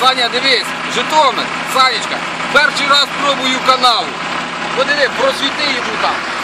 Саня, дивись, Житомир, Санечка, перший раз пробую канаву. Подиви, просвіти йому там.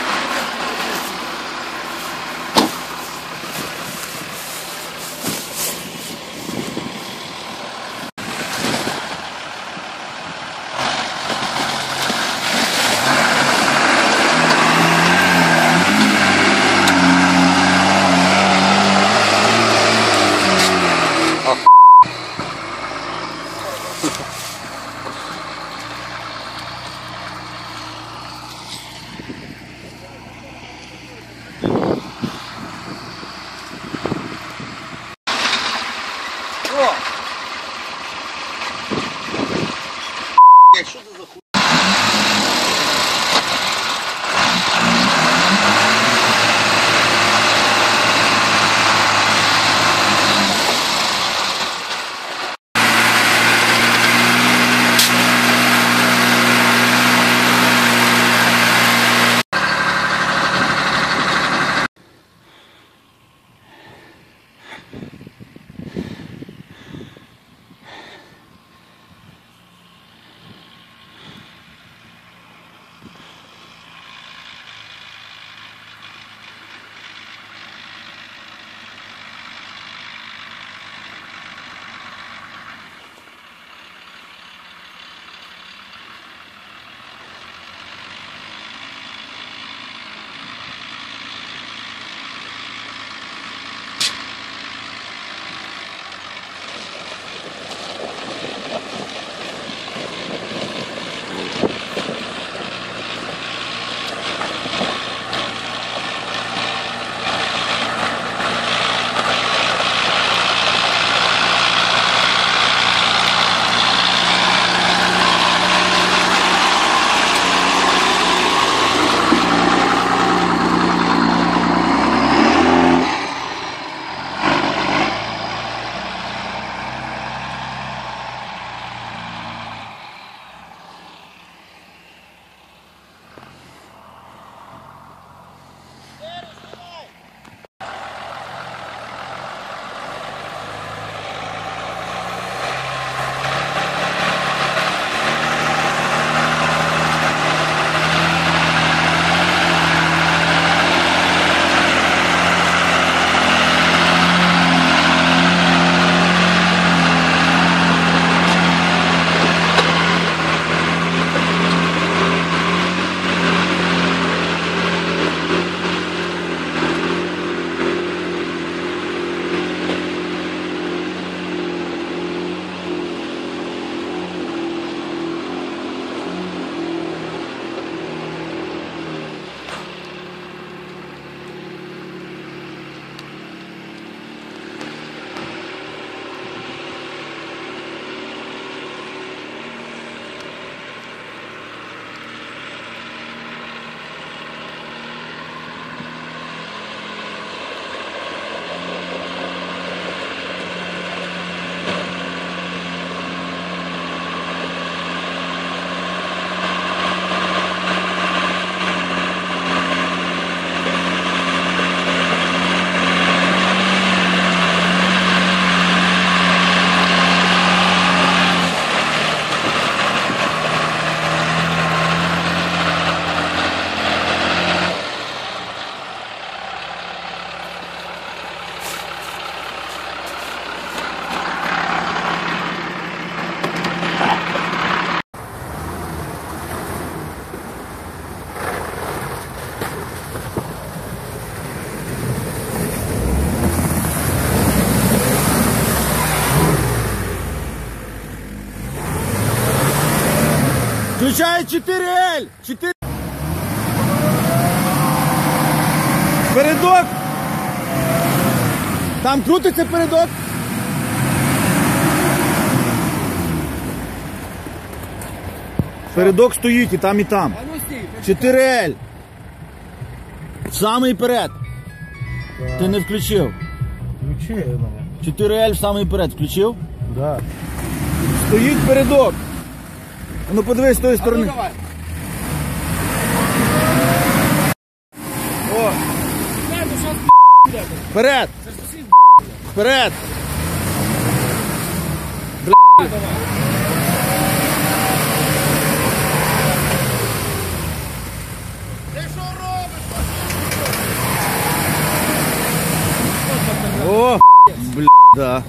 Включай 4L! 4... Передок! Там крутиться передок. Передок стоїть і там, і там. А ну стій. 4Л. Самий перед. Ти не включив. Ключи мене. 4Л в самий перед включив? Да. Стоїть передок. Ну подивись з тої А ну сторони. давай. О, що вперед! Вперед! О, бля, да.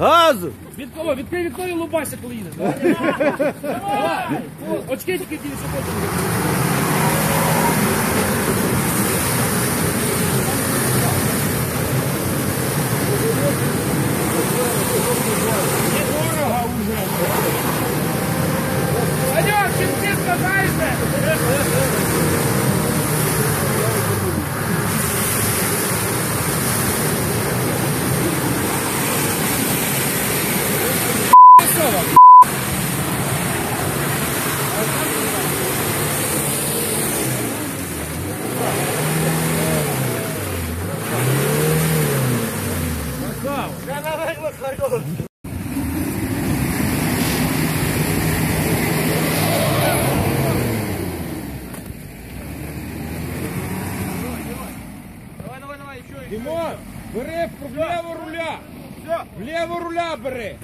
Газу! Вікно, відкрий вікно і лубайся, коли їдеш. Давай! Давай! О, Очки тільки ті, що хочеш. Вліво руля. Вліво руля бери.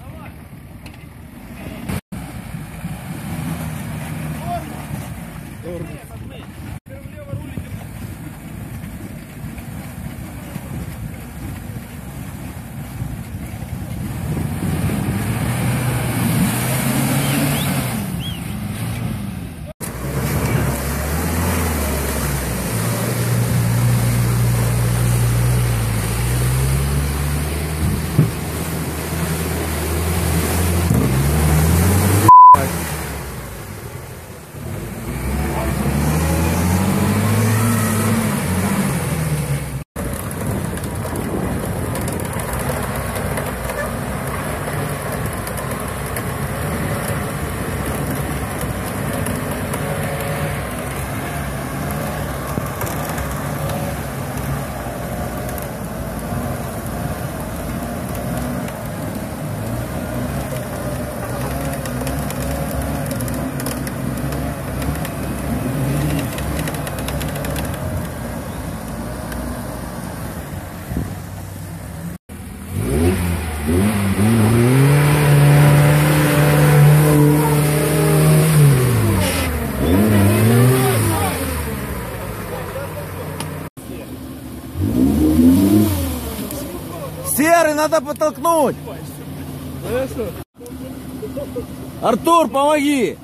Серый, надо подтолкнуть! Артур, помоги!